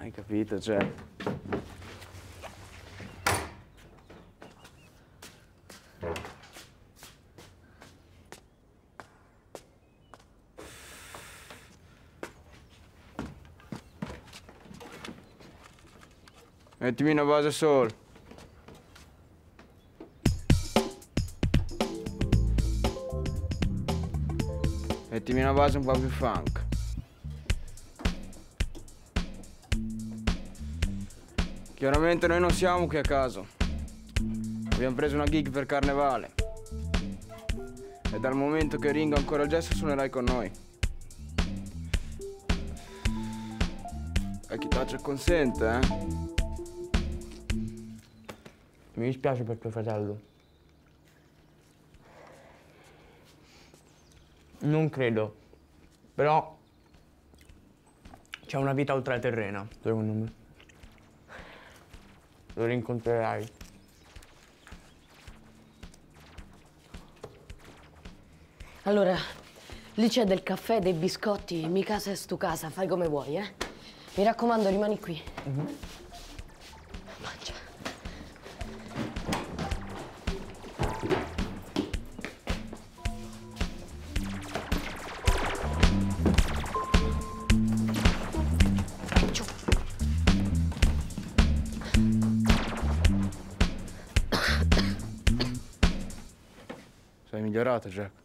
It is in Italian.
Hai capito, Jack? Mettimi una base solo. Mettimi una base un po' più funk. Chiaramente noi non siamo qui a caso. Abbiamo preso una gig per carnevale. E dal momento che Ringo ancora il gesso suonerai con noi. E chi taccia consente, eh? Mi dispiace per tuo fratello. Non credo, però c'è una vita ultraterrena, secondo me. Lo rincontrerai. Allora, lì c'è del caffè, dei biscotti, mi casa è stu casa, fai come vuoi, eh? Mi raccomando, rimani qui. Mangia. Sen mi yara atacak?